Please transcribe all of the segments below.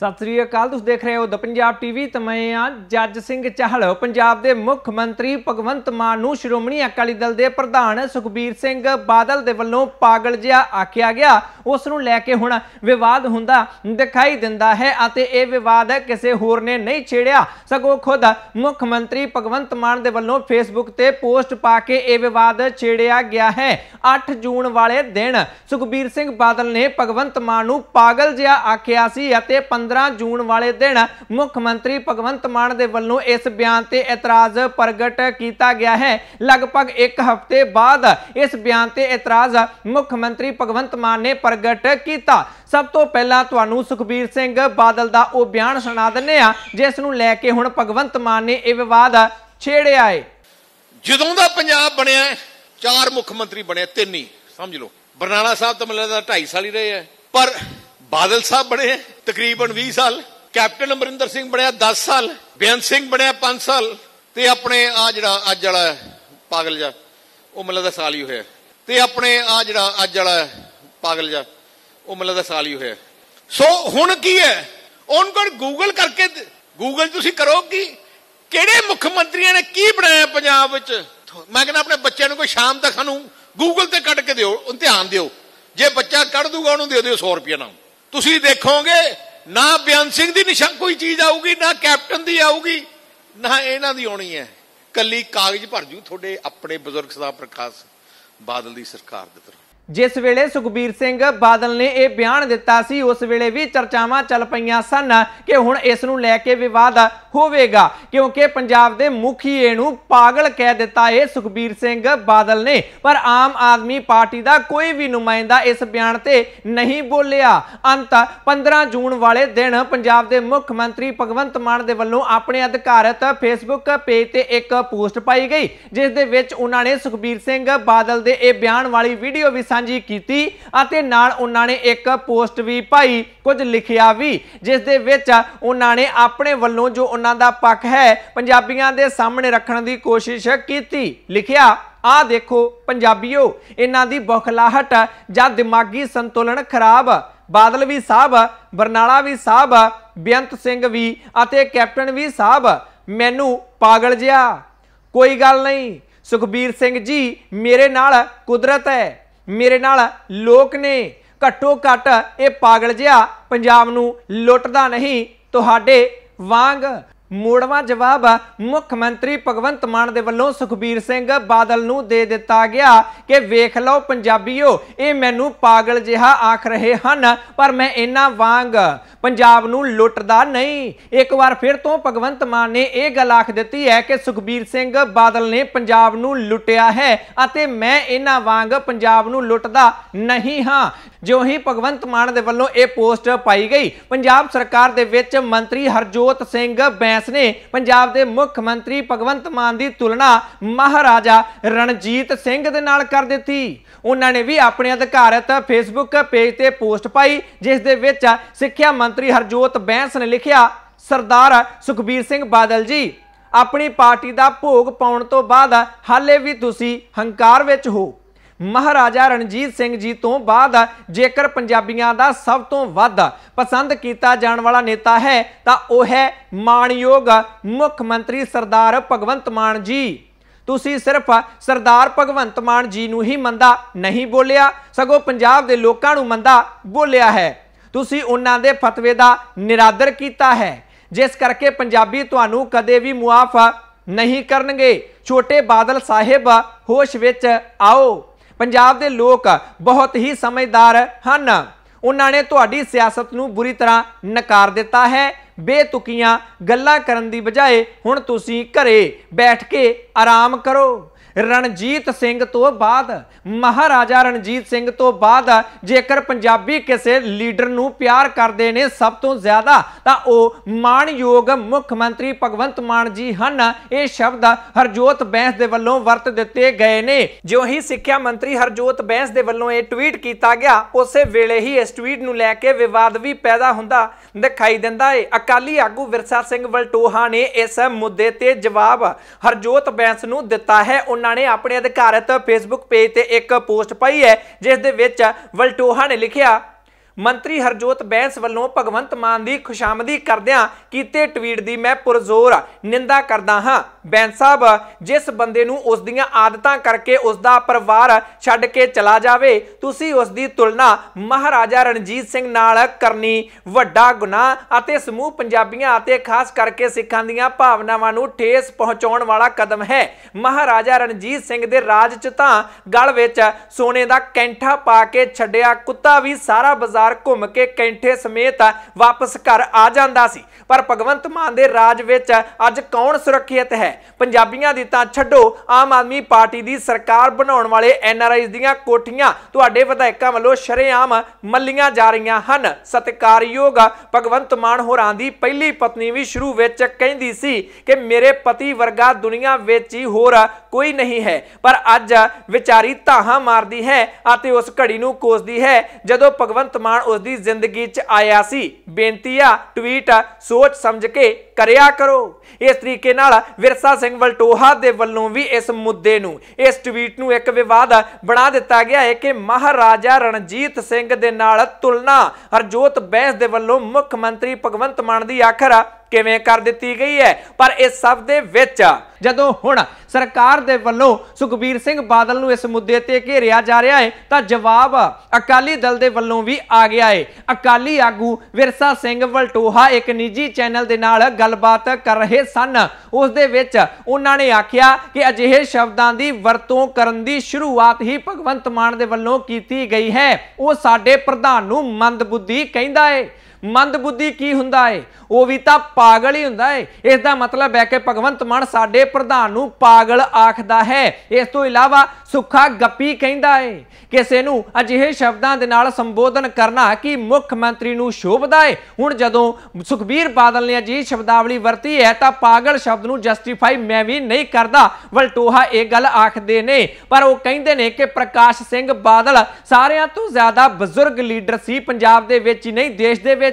ਸਤਿ ਸ੍ਰੀ ਅਕਾਲ, ਤੁਸੀਂ ਦੇਖ ਰਹੇ ਹੋ ਦ ਪੰਜਾਬ ਟੀਵੀ ਤੇ ਮੈਂ ਆ ਜੱਜ ਸਿੰਘ ਚਾਹਲ। ਪੰਜਾਬ ਦੇ ਮੁੱਖ ਮੰਤਰੀ ਭਗਵੰਤ ਮਾਨ ਨੂੰ ਸ਼੍ਰੋਮਣੀ ਅਕਾਲੀ ਦਲ ਦੇ ਪ੍ਰਧਾਨ ਸੁਖਬੀਰ ਸਿੰਘ ਬਾਦਲ ਦੇ ਵੱਲੋਂ ਪਾਗਲ ਜਿਹਾ ਆਖਿਆ ਗਿਆ। ਉਸ ਨੂੰ ਲੈ ਕੇ ਹੁਣ ਵਿਵਾਦ ਹੁੰਦਾ ਦਿਖਾਈ ਦਿੰਦਾ ਹੈ ਅਤੇ ਇਹ ਵਿਵਾਦ ਕਿਸੇ ਹੋਰ ਨੇ ਨਹੀਂ ਛੇੜਿਆ। ਸਗੋਂ ਖੁਦ ਮੁੱਖ ਮੰਤਰੀ ਭਗਵੰਤ ਮਾਨ ਦੇ ਵੱਲੋਂ ਫੇਸਬੁੱਕ ਤੇ ਪੋਸਟ ਪਾ ਕੇ ਇਹ ਵਿਵਾਦ ਛੇੜਿਆ ਗਿਆ ਹੈ। 8 ਜੂਨ ਵਾਲੇ ਦਿਨ ਸੁਖਬੀਰ ਸਿੰਘ ਬਾਦਲ ਨੇ ਭਗਵੰਤ ਮਾਨ ਨੂੰ ਪਾਗਲ ਜਿਹਾ ਆਖਿਆ ਸੀ ਅਤੇ 15 ਜੂਨ ਵਾਲੇ ਦਿਨ ਮੁੱਖ ਮੰਤਰੀ ਭਗਵੰਤ ਮਾਨ ਦੇ ਵੱਲੋਂ ਇਸ ਬਿਆਨ ਤੇ ਇਤਰਾਜ਼ ਪ੍ਰਗਟ ਕੀਤਾ ਗਿਆ ਹੈ। ਲਗਭਗ 1 ਹਫ਼ਤੇ ਬਾਅਦ ਇਸ ਬਿਆਨ ਤੇ ਇਤਰਾਜ਼ ਮੁੱਖ ਮੰਤਰੀ ਭਗਵੰਤ ਮਾਨ ਨੇ ਪ੍ਰਗਟ ਕੀਤਾ। ਸਭ ਤੋਂ ਪਹਿਲਾਂ ਤੁਹਾਨੂੰ ਸੁਖਬੀਰ ਸਿੰਘ ਬਾਦਲ ਦਾ ਉਹ ਬਿਆਨ ਸੁਣਾ ਦਿੰਨੇ ਆ ਜਿਸ ਨੂੰ ਲੈ ਕੇ ਹੁਣ ਭਗਵੰਤ ਮਾਨ ਨੇ ਇਹ ਵਿਵਾਦ ਛੇੜਿਆ ਏ ਜਦੋਂ ਦਾ ਪੰਜਾਬ ਬਣਿਆ ਚਾਰ ਮੁੱਖ ਮੰਤਰੀ ਬਣੇ, ਤਿੰਨ ਹੀ, ਸਮਝ ਲਓ। ਬਰਨਾਲਾ ਸਾਹਿਬ ਤਾਂ ਮੈਨੂੰ ਲੱਗਦਾ 2.5 ਸਾਲ ਹੀ ਰਹੇ ਹੈ, ਪਰ ਬਾਦਲ ਸਾਹਿਬ ਬਣੇ ਤਕਰੀਬਨ 20 ਸਾਲ। ਕੈਪਟਨ ਅਮਰਿੰਦਰ ਸਿੰਘ ਬਣਿਆ 10 ਸਾਲ, ਬੇਅੰਤ ਸਿੰਘ ਬਣਿਆ 5 ਸਾਲ ਤੇ ਆਪਣੇ ਆ ਜਿਹੜਾ ਅੱਜ ਵਾਲਾ ਪਾਗਲ ਜਾ ਉਹ ਮਤਲਬ ਦਾ ਸਾਲ ਹੀ ਹੋਇਆ। ਤੇ ਆਪਣੇ ਆ ਜਿਹੜਾ ਅੱਜ ਵਾਲਾ ਪਾਗਲ ਜਾ ਉਹ ਮਤਲਬ ਦਾ ਸਾਲ ਹੀ ਹੋਇਆ। ਸੋ ਹੁਣ ਕੀ ਹੈ? ਉਹਨਾਂ ਕੋਲ ਗੂਗਲ ਕਰਕੇ ਗੂਗਲ ਤੁਸੀਂ ਕਰੋ ਕਿ ਕਿਹੜੇ ਮੁੱਖ ਮੰਤਰੀਆਂ ਨੇ ਕੀ ਬਣਾਇਆ ਪੰਜਾਬ ਵਿੱਚ? ਮੈਂ ਕਹਿੰਦਾ ਆਪਣੇ ਬੱਚਿਆਂ ਨੂੰ ਕੋਈ ਸ਼ਾਮ ਤੱਕ ਸਾਨੂੰ ਗੂਗਲ ਤੇ ਕੱਢ ਕੇ ਦਿਓ, ਉਹਨੂੰ ਧਿਆਨ ਦਿਓ। ਜੇ ਬੱਚਾ ਕੱਢ ਦੂਗਾ, ਉਹਨੂੰ ਦੇ ਦਿਓ 100 ਰੁਪਏ ਨਾਲ ਤੁਸੀਂ ਦੇਖੋਗੇ, ਨਾ ਬਿਆਨ ਸਿੰਘ ਦੀ ਨਿਸ਼ਾਨ ਕੋਈ ਚੀਜ਼ ਆਊਗੀ, ਨਾ ਕੈਪਟਨ ਦੀ ਆਊਗੀ, ਨਾ ਇਹਨਾਂ ਦੀ ਆਉਣੀ ਹੈ। ਕੱਲੀ ਕਾਗਜ਼ ਭਰ ਜੂ ਤੁਹਾਡੇ ਆਪਣੇ ਬਜ਼ੁਰਗ ਸਦਾ ਪ੍ਰਕਾਸ਼ ਬਾਦਲ ਦੀ ਸਰਕਾਰ ਦੇ ਤਰ੍ਹਾਂ ਜਿਸ ਵੇਲੇ ਸੁਖਬੀਰ ਸਿੰਘ ਬਾਦਲ ਨੇ ਇਹ ਬਿਆਨ ਦਿੱਤਾ ਸੀ, ਉਸ ਵੇਲੇ ਵੀ ਚਰਚਾਵਾਂ ਚੱਲ ਪਈਆਂ ਸਨ ਕਿ ਹੁਣ ਇਸ ਨੂੰ ਲੈ ਕੇ ਵਿਵਾਦ ਹੋਵੇਗਾ, ਕਿਉਂਕਿ ਪੰਜਾਬ ਦੇ ਮੁਖੀਏ ਨੂੰ ਪਾਗਲ ਕਹਿ ਦਿੱਤਾ ਹੈ ਸੁਖਬੀਰ ਸਿੰਘ ਬਾਦਲ ਨੇ। ਪਰ ਆਮ ਆਦਮੀ ਪਾਰਟੀ ਦਾ ਕੋਈ ਵੀ ਨੁਮਾਇੰਦਾ ਇਸ ਬਿਆਨ ਤੇ ਨਹੀਂ ਬੋਲਿਆ। ਅੰਤ 15 ਜੂਨ ਵਾਲੇ ਦਿਨ ਪੰਜਾਬ ਦੇ ਮੁੱਖ ਮੰਤਰੀ ਭਗਵੰਤ ਮਾਨ ਦੇ ਵੱਲੋਂ ਆਪਣੇ ਅਧਿਕਾਰਤ ਫੇਸਬੁੱਕ ਪੇਜ ਤੇ ਇੱਕ ਪੋਸਟ ਪਾਈ ਗਈ, ਜਿਸ ਦੇ ਵਿੱਚ ਉਹਨਾਂ ਨੇ ਸੁਖਬੀਰ ਸਿੰਘ ਬਾਦਲ ਦੇ ਇਹ ਬਿਆਨ ਵਾਲੀ ਵੀਡੀਓ ਵੀ ਸਾਂਝੀ ਕੀਤੀ ਅਤੇ ਨਾਲ ਉਹਨਾਂ ਨੇ ਇੱਕ ਪੋਸਟ ਵੀ ਪਾਈ, ਕੁਝ ਲਿਖਿਆ ਵੀ, ਜਿਸ ਦੇ ਵਿੱਚ ਉਹਨਾਂ ਨੇ ਆਪਣੇ ਵੱਲੋਂ ਜੋ ਉਹਨਾਂ ਦਾ ਪੱਖ ਹੈ। ਪੰਜਾਬੀਆਂ ਦੇ ਸਾਹਮਣੇ ਰੱਖਣ ਦੀ ਕੋਸ਼ਿਸ਼ ਕੀਤੀ। ਲਿਖਿਆ ਆ ਦੇਖੋ ਪੰਜਾਬੀਓ, ਇਹਨਾਂ ਦੀ ਬੌਖਲਾਹਟ, ਜਾਂ ਦਿਮਾਗੀ ਸੰਤੁਲਨ ਖਰਾਬ। ਬਾਦਲ ਵੀ ਸਾਹਿਬ, ਬਰਨਾਲਾ ਵੀ ਸਾਹਿਬ, ਬੇਅੰਤ ਸਿੰਘ ਵੀ ਅਤੇ ਕੈਪਟਨ ਵੀ ਸਾਹਿਬ, ਮੈਨੂੰ ਪਾਗਲ ਜਿਹਾ। ਕੋਈ ਗੱਲ ਨਹੀਂ, ਸੁਖਬੀਰ ਸਿੰਘ ਜੀ, ਮੇਰੇ ਨਾਲ ਕੁਦਰਤ ਹੈ। ਮੇਰੇ ਨਾਲ ਲੋਕ ਨੇ। ਘੱਟੋ ਘੱਟ ਇਹ ਪਾਗਲ ਜਿਹਾ ਪੰਜਾਬ ਨੂੰ ਲੁੱਟਦਾ ਨਹੀਂ। ਤੁਹਾਡੇ ਵਾਂਗ ਮੋੜਵਾ ਜਵਾਬ, ਮੁੱਖ ਮੰਤਰੀ ਭਗਵੰਤ ਮਾਨ ਦੇ ਵੱਲੋਂ ਸੁਖਬੀਰ ਸਿੰਘ ਬਾਦਲ ਨੂੰ ਦੇ ਦਿੱਤਾ ਗਿਆ ਕਿ ਵੇਖ ਲਓ ਪੰਜਾਬੀਓ, ਇਹ ਮੈਨੂੰ ਪਾਗਲ ਜਿਹਾ ਆਖ ਰਹੇ ਹਨ, ਪਰ ਮੈਂ ਇਹਨਾਂ ਵਾਂਗ ਪੰਜਾਬ ਨੂੰ ਲੁੱਟਦਾ ਨਹੀਂ। ਇੱਕ ਵਾਰ ਫਿਰ ਤੋਂ ਭਗਵੰਤ ਮਾਨ ਨੇ ਇਹ ਗੱਲ ਆਖ ਦਿੱਤੀ ਹੈ ਕਿ ਸੁਖਬੀਰ ਸਿੰਘ ਬਾਦਲ ਨੇ ਪੰਜਾਬ ਨੂੰ ਲੁੱਟਿਆ ਹੈ ਅਤੇ ਮੈਂ ਇਹਨਾਂ ਵਾਂਗ ਪੰਜਾਬ ਨੂੰ ਲੁੱਟਦਾ ਨਹੀਂ ਹਾਂ। ਜੋ ਹੀ ਭਗਵੰਤ ਮਾਨ ਦੇ ਵੱਲੋਂ ਇਹ ਪੋਸਟ ਪਾਈ ਗਈ, ਪੰਜਾਬ ਸਰਕਾਰ ਦੇ ਵਿੱਚ ਮੰਤਰੀ ਹਰਜੋਤ ਸਿੰਘ ਬੈਂਸ ਨੇ ਪੰਜਾਬ ਦੇ ਮੁੱਖ ਮੰਤਰੀ ਭਗਵੰਤ ਮਾਨ ਦੀ ਤੁਲਨਾ ਮਹਾਰਾਜਾ ਰਣਜੀਤ ਸਿੰਘ ਦੇ ਨਾਲ ਕਰ ਦਿੱਤੀ। ਉਹਨਾਂ ਨੇ ਵੀ ਆਪਣੇ ਅਧਿਕਾਰਤ ਫੇਸਬੁੱਕ ਪੇਜ ਤੇ ਪੋਸਟ ਪਾਈ, ਜਿਸ ਦੇ ਵਿੱਚ ਸਿੱਖਿਆ ਮੰਤਰੀ ਹਰਜੋਤ ਬੈਂਸ ਨੇ ਲਿਖਿਆ, ਸਰਦਾਰ ਸੁਖਬੀਰ ਸਿੰਘ ਬਾਦਲ ਜੀ, ਆਪਣੀ ਪਾਰਟੀ ਦਾ ਭੋਗ ਪਾਉਣ ਤੋਂ ਬਾਅਦ ਹਾਲੇ ਵੀ ਤੁਸੀਂ ਹੰਕਾਰ ਵਿੱਚ ਹੋ। ਮਹਾਰਾਜਾ ਰਣਜੀਤ ਸਿੰਘ ਜੀ ਤੋਂ ਬਾਅਦ ਜੇਕਰ ਪੰਜਾਬੀਆਂ ਦਾ ਸਭ ਤੋਂ ਵੱਧ ਪਸੰਦ ਕੀਤਾ ਜਾਣ ਵਾਲਾ ਨੇਤਾ ਹੈ, ਤਾਂ ਉਹ ਹੈ ਮਾਨਯੋਗ ਮੁੱਖ ਮੰਤਰੀ ਸਰਦਾਰ ਭਗਵੰਤ ਮਾਨ ਜੀ। ਤੁਸੀਂ ਸਿਰਫ ਸਰਦਾਰ ਭਗਵੰਤ ਮਾਨ ਜੀ ਨੂੰ ਹੀ ਮੰਦਾ ਨਹੀਂ ਬੋਲਿਆ, ਸਗੋਂ ਪੰਜਾਬ ਦੇ ਲੋਕਾਂ ਨੂੰ ਮੰਦਾ ਬੋਲਿਆ ਹੈ। ਤੁਸੀਂ ਉਹਨਾਂ ਦੇ ਫਤਵੇ ਦਾ ਨਿਰਾਦਰ ਕੀਤਾ ਹੈ, ਜਿਸ ਕਰਕੇ ਪੰਜਾਬੀ ਤੁਹਾਨੂੰ ਕਦੇ ਵੀ ਮੁਆਫ ਨਹੀਂ ਕਰਨਗੇ। ਛੋਟੇ ਬਾਦਲ ਸਾਹਿਬ, ਹੋਸ਼ ਵਿੱਚ ਆਓ। ਪੰਜਾਬ ਦੇ ਲੋਕ ਬਹੁਤ ਹੀ ਸਮਝਦਾਰ ਹਨ। ਉਹਨਾਂ ਨੇ ਤੁਹਾਡੀ ਸਿਆਸਤ ਨੂੰ ਬੁਰੀ ਤਰ੍ਹਾਂ ਨਕਾਰ ਦਿੱਤਾ ਹੈ। ਬੇਤੁਕੀਆਂ ਗੱਲਾਂ ਕਰਨ ਦੀ ਬਜਾਏ ਹੁਣ ਤੁਸੀਂ ਘਰੇ ਬੈਠ ਕੇ ਆਰਾਮ ਕਰੋ। ਰਣਜੀਤ ਸਿੰਘ ਤੋਂ ਬਾਅਦ, ਮਹਾਰਾਜਾ ਰਣਜੀਤ ਸਿੰਘ ਤੋਂ ਬਾਅਦ ਜੇਕਰ ਪੰਜਾਬੀ ਕਿਸੇ ਲੀਡਰ ਨੂੰ ਪਿਆਰ ਕਰਦੇ ਨੇ ਸਭ ਤੋਂ ਜ਼ਿਆਦਾ, ਤਾਂ ਉਹ ਮਾਣਯੋਗ ਮੁੱਖ ਮੰਤਰੀ ਭਗਵੰਤ ਮਾਨ ਜੀ ਹਨ। ਇਹ ਸ਼ਬਦ ਹਰਜੋਤ ਬੈਂਸ ਦੇ ਵੱਲੋਂ ਵਰਤ ਦਿੱਤੇ ਗਏ ਨੇ। ਜਿਉਂ ਹੀ ਸਿੱਖਿਆ ਮੰਤਰੀ ਹਰਜੋਤ ਬੈਂਸ ਦੇ ਵੱਲੋਂ ਇਹ ਟਵੀਟ ਕੀਤਾ ਗਿਆ, ਉਸੇ ਵੇਲੇ ਹੀ ਇਸ ਟਵੀਟ ਨੂੰ ਲੈ ਕੇ ਵਿਵਾਦ ਵੀ ਪੈਦਾ ਹੁੰਦਾ ਦਿਖਾਈ ਦਿੰਦਾ ਏ। ਅਕਾਲੀ ਆਗੂ ਵਿਰਸਾ ਸਿੰਘ ਵਲਟੋਹਾ ਨੇ ਇਸ ਮੁੱਦੇ ਤੇ ਜਵਾਬ ਹਰਜੋਤ ਬੈਂਸ ਨੂੰ ਦਿੱਤਾ ਹੈ। ਉਹਨਾਂ ਨੇ ਆਪਣੇ ਅਧਿਕਾਰਤ ਫੇਸਬੁੱਕ ਪੇਜ ਤੇ ਇੱਕ ਪੋਸਟ ਪਾਈ ਹੈ, ਜਿਸ ਦੇ ਵਿੱਚ ਵਲਟੋਹਾ ਨੇ ਲਿਖਿਆ, ਮੰਤਰੀ ਹਰਜੋਤ ਬੈਂਸ ਵੱਲੋਂ ਭਗਵੰਤ ਮਾਨ ਦੀ ਖੁਸ਼ਾਮਦੀ ਕਰਦਿਆਂ ਕੀਤੇ ਟਵੀਟ ਦੀ ਮੈਂ ਪੁਰਜ਼ੋਰ ਨਿੰਦਾ ਕਰਦਾ ਹਾਂ। ਬੈਂਸ ਸਾਹਿਬ, ਜਿਸ ਬੰਦੇ ਨੂੰ ਉਸ ਦੀਆਂ ਆਦਤਾਂ ਕਰਕੇ ਉਸ ਦਾ ਪਰਿਵਾਰ ਛੱਡ ਕੇ ਚਲਾ ਜਾਵੇ, ਤੁਸੀਂ ਉਸ ਦੀ ਤੁਲਨਾ ਮਹਾਰਾਜਾ ਰਣਜੀਤ ਸਿੰਘ ਨਾਲ ਕਰਨੀ ਵੱਡਾ ਗੁਨਾਹ ਅਤੇ ਸਮੂਹ ਪੰਜਾਬੀਆਂ ਅਤੇ ਖਾਸ ਕਰਕੇ ਸਿੱਖਾਂ ਦੀਆਂ ਭਾਵਨਾਵਾਂ ਨੂੰ ਠੇਸ ਪਹੁੰਚਾਉਣ ਵਾਲਾ ਕਦਮ ਹੈ। ਮਹਾਰਾਜਾ ਰਣਜੀਤ ਸਿੰਘ ਦੇ ਰਾਜ 'ਚ ਤਾਂ ਗਲ ਵਿੱਚ ਸੋਨੇ ਦਾ ਕੈਂਠਾ ਪਾ ਕੇ ਛੱਡਿਆ, ਕੁੱਤਾ ਵੀ ਸਾਰਾ ਬਾਜ਼ਾਰ ਘੁੰਮ ਕੇ ਕੈਂਠੇ ਸਮੇਤ ਵਾਪਸ ਘਰ ਆ ਜਾਂਦਾ ਸੀ। ਪਰ ਭਗਵੰਤ ਮਾਨ ਦੇ ਰਾਜ ਵਿੱਚ ਅੱਜ ਕੌਣ ਸੁਰੱਖਿਅਤ ਹੈ? ਪੰਜਾਬੀਆਂ ਦੀ ਤਾਂ ਛੱਡੋ, ਆਮ ਆਦਮੀ ਪਾਰਟੀ ਦੀ ਸਰਕਾਰ ਬਣਾਉਣ ਵਾਲੇ ਐਨਆਰਆਈਜ਼ ਦੀਆਂ ਕੋਠੀਆਂ। ਤੁਹਾਡੇ ਵਿਧਾਇਕਾਂ ਵੱਲੋਂ ਸ਼ਰੇਆਮ ਮੱਲੀਆਂ ਜਾ ਰਹੀਆਂ ਹਨ। ਸਤਿਕਾਰਯੋਗ ਭਗਵੰਤ ਮਾਨ ਹੋਰਾਂ ਦੀ ਪਹਿਲੀ ਪਤਨੀ ਵੀ ਸ਼ੁਰੂ ਵਿੱਚ ਕਹਿੰਦੀ ਸੀ ਕਿ ਮੇਰੇ ਪਤੀ ਵਰਗਾ ਦੁਨੀਆ ਵਿੱਚ ਹੀ ਹੋਰ ਕੋਈ ਨਹੀਂ ਹੈ। ਪਰ ਅੱਜ ਵਿਚਾਰੀ ਧਾਹਾਂ ਮਾਰਦੀ ਹੈ ਅਤੇ ਉਸ ਘੜੀ ਨੂੰ ਕੋਸਦੀ ਹੈ। ਜਦੋਂ ਭਗਵੰਤ ਮਾਨ ਉਸ ਦੀ ਜ਼ਿੰਦਗੀ 'ਚ ਆਇਆ ਸੀ, ਬੇਨਤੀ ਆ ਟਵੀਟ ਸੋਚ ਸਮਝ ਕੇ ਕਰਿਆ ਕਰੋ। ਇਸ ਤਰੀਕੇ ਨਾਲ ਵਿਰਸਾ ਸਿੰਘ ਵਲਟੋਹਾ ਦੇ ਵੱਲੋਂ ਵੀ ਇਸ ਮੁੱਦੇ ਨੂੰ, ਇਸ ਟਵੀਟ ਨੂੰ ਇੱਕ ਵਿਵਾਦ ਬਣਾ ਦਿੱਤਾ ਗਿਆ ਹੈ ਕਿ ਮਹਾਰਾਜਾ ਰਣਜੀਤ ਸਿੰਘ ਦੇ ਨਾਲ ਤੁਲਨਾ, ਹਰਜੋਤ ਬੈਂਸ ਦੇ ਵੱਲੋਂ ਮੁੱਖ ਮੰਤਰੀ ਭਗਵੰਤ ਮਾਨ ਦੀ ਆਖਰ ਕਿਵੇਂ ਕਰ ਦਿੱਤੀ ਗਈ ਹੈ? ਪਰ ਇਸ ਸਭ ਦੇ ਵਿੱਚ ਜਦੋਂ ਹੁਣ ਸਰਕਾਰ ਦੇ ਵੱਲੋਂ ਸੁਖਬੀਰ ਸਿੰਘ ਬਾਦਲ ਨੂੰ ਇਸ ਮੁੱਦੇ ਤੇ ਘੇਰਿਆ ਜਾ ਰਿਹਾ ਹੈ, ਤਾਂ ਜਵਾਬ ਅਕਾਲੀ ਦਲ ਦੇ ਵੱਲੋਂ ਵੀ ਆ ਗਿਆ ਹੈ। ਅਕਾਲੀ ਆਗੂ ਵਿਰਸਾ ਸਿੰਘ ਵਲਟੋਹਾ ਇੱਕ ਨਿੱਜੀ ਚੈਨਲ ਦੇ ਨਾਲ ਗੱਲਬਾਤ ਕਰ ਰਹੇ ਸਨ। ਉਸ ਦੇ ਵਿੱਚ ਉਹਨਾਂ ਨੇ ਆਖਿਆ ਕਿ ਅਜਿਹੇ ਸ਼ਬਦਾਂ ਦੀ ਵਰਤੋਂ ਕਰਨ ਦੀ ਸ਼ੁਰੂਆਤ ਹੀ ਭਗਵੰਤ ਮਾਨ ਦੇ ਵੱਲੋਂ ਕੀਤੀ ਗਈ ਹੈ। ਉਹ ਸਾਡੇ ਪ੍ਰਧਾਨ ਨੂੰ ਮੰਦਬੁੱਧੀ ਕਹਿੰਦਾ ਹੈ। ਮੰਦਬੁੱਧੀ ਕੀ ਹੁੰਦਾ ਏ? ਉਹ ਵੀ ਤਾਂ ਪਾਗਲ ਹੀ ਹੁੰਦਾ ਏ। ਇਸ ਦਾ ਮਤਲਬ ਹੈ ਕਿ ਭਗਵੰਤ ਮਾਨ ਸਾਡੇ ਪ੍ਰਧਾਨ ਨੂੰ ਪਾਗਲ ਆਖਦਾ ਹੈ। ਇਸ ਤੋਂ ਇਲਾਵਾ ਸੁੱਖਾ ਗੱਪੀ ਕਹਿੰਦਾ ਏ। ਕਿਸੇ ਨੂੰ ਅਜਿਹੇ ਸ਼ਬਦਾਂ ਦੇ ਨਾਲ ਸੰਬੋਧਨ ਕਰਨਾ ਕਿ ਮੁੱਖ ਮੰਤਰੀ ਨੂੰ ਸ਼ੋਭਦਾ ਏ? ਹੁਣ ਜਦੋਂ ਸੁਖਬੀਰ ਬਾਦਲ ਨੇ ਅਜਿਹੀ ਸ਼ਬਦਾਵਲੀ ਵਰਤੀ ਹੈ ਤਾਂ ਪਾਗਲ ਸ਼ਬਦ ਨੂੰ ਜਸਟੀਫਾਈ ਮੈਂ ਵੀ ਨਹੀਂ ਕਰਦਾ। ਵਲਟੋਹਾ ਇਹ ਗੱਲ ਆਖਦੇ ਨੇ। ਪਰ ਉਹ ਕਹਿੰਦੇ ਨੇ ਕਿ ਪ੍ਰਕਾਸ਼ ਸਿੰਘ ਬਾਦਲ ਸਾਰਿਆਂ ਤੋਂ ਜ਼ਿਆਦਾ ਬਜ਼ੁਰਗ ਲੀਡਰ ਸੀ। ਪੰਜਾਬ ਦੇ ਵਿੱਚ ਹੀ ਨਹੀਂ, ਦੇਸ਼ ਦੇ ਵਿੱਚ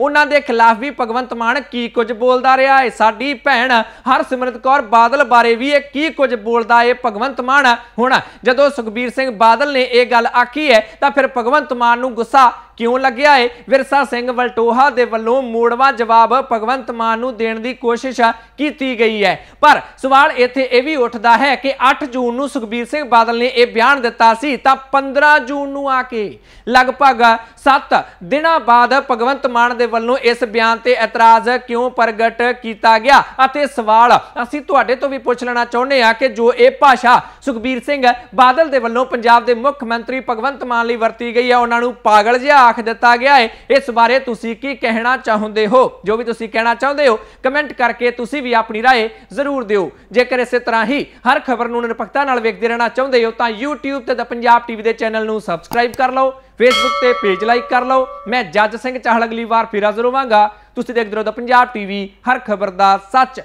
ਉਹਨਾਂ ਦੇ ਖਿਲਾਫ ਵੀ ਭਗਵੰਤ ਮਾਨ ਕੀ ਕੁਝ ਬੋਲਦਾ ਰਿਹਾ ਹੈ? ਸਾਡੀ ਭੈਣ ਹਰਸਿਮਰਤ ਕੌਰ ਬਾਦਲ ਬਾਰੇ ਵੀ ਇਹ ਕੀ ਕੁਝ ਬੋਲਦਾ ਹੈ? ਭਗਵੰਤ ਮਾਨ, ਹੁਣ ਜਦੋਂ ਸੁਖਬੀਰ ਸਿੰਘ ਬਾਦਲ ਨੇ ਇਹ ਗੱਲ ਆਖੀ ਹੈ, ਤਾਂ ਫਿਰ ਭਗਵੰਤ ਮਾਨ ਨੂੰ ਗੁੱਸਾ ਕਿਉਂ ਲੱਗਿਆ ਏ? ਵਿਰਸਾ ਸਿੰਘ ਵਲਟੋਹਾ ਦੇ ਵੱਲੋਂ ਮੋੜਵਾ ਜਵਾਬ ਭਗਵੰਤ ਮਾਨ ਨੂੰ ਦੇਣ ਦੀ ਕੋਸ਼ਿਸ਼ ਕੀਤੀ ਗਈ ਹੈ। ਪਰ ਸਵਾਲ ਇੱਥੇ ਇਹ ਵੀ ਉੱਠਦਾ ਹੈ ਕਿ 8 ਜੂਨ ਨੂੰ ਸੁਖਬੀਰ ਸਿੰਘ ਬਾਦਲ ਨੇ ਇਹ ਬਿਆਨ ਦਿੱਤਾ ਸੀ ਤਾਂ 15 ਜੂਨ ਨੂੰ ਆ ਕੇ ਲਗਭਗ 7 ਦਿਨਾਂ ਬਾਅਦ ਭਗਵੰਤ ਮਾਨ ਦੇ ਵੱਲੋਂ ਇਸ ਬਿਆਨ ਤੇ ਇਤਰਾਜ਼ ਕਿਉਂ ਪ੍ਰਗਟ ਕੀਤਾ ਗਿਆ? ਅਤੇ ਸਵਾਲ ਅਸੀਂ ਤੁਹਾਡੇ ਤੋਂ ਵੀ ਪੁੱਛ ਲੈਣਾ ਚਾਹੁੰਦੇ ਹਾਂ ਕਿ ਜੋ ਇਹ ਭਾਸ਼ਾ ਸੁਖਬੀਰ ਸਿੰਘ ਬਾਦਲ ਦੇ ਵੱਲੋਂ ਪੰਜਾਬ ਦੇ ਮੁੱਖ ਮੰਤਰੀ ਭਗਵੰਤ ਮਾਨ ਲਈ ਵਰਤੀ ਗਈ ਹੈ ਉਹਨਾਂ ਨੂੰ ਪਾਗਲ ਜਿਹਾ ਆਖ ਦਿੱਤਾ ਗਿਆ ਹੈ ਇਸ ਬਾਰੇ ਤੁਸੀਂ ਕੀ ਕਹਿਣਾ ਚਾਹੁੰਦੇ ਹੋ ਜੋ ਵੀ ਤੁਸੀਂ ਕਹਿਣਾ ਚਾਹੁੰਦੇ ਹੋ ਕਮੈਂਟ ਕਰਕੇ ਤੁਸੀਂ ਵੀ ਆਪਣੀ رائے ਜ਼ਰੂਰ ਦਿਓ ਜੇਕਰ ਇਸੇ ਤਰ੍ਹਾਂ ਹੀ ਹਰ ਖਬਰ ਨੂੰ ਨਿਰਪੱਖਤਾ ਨਾਲ ਵੇਖਦੇ ਰਹਿਣਾ ਚਾਹੁੰਦੇ ਹੋ ਤਾਂ YouTube ਤੇ ਦਾ ਪੰਜਾਬ ਟੀਵੀ ਦੇ ਚੈਨਲ ਨੂੰ ਸਬਸਕ੍ਰਾਈਬ ਕਰ ਲਓ Facebook ਤੇ ਪੇਜ ਲਾਈਕ ਕਰ ਲਓ ਮੈਂ ਜੱਜ ਸਿੰਘ ਚਾਹਲ ਅਗਲੀ ਵਾਰ ਫਿਰ ਹਾਜ਼ਰ ਹੋਵਾਂਗਾ ਤੁਸੀਂ ਦੇਖਦੇ ਰਹੋ ਦਾ ਪੰਜਾਬ ਟੀਵੀ ਹਰ ਖਬਰ ਦਾ ਸੱਚ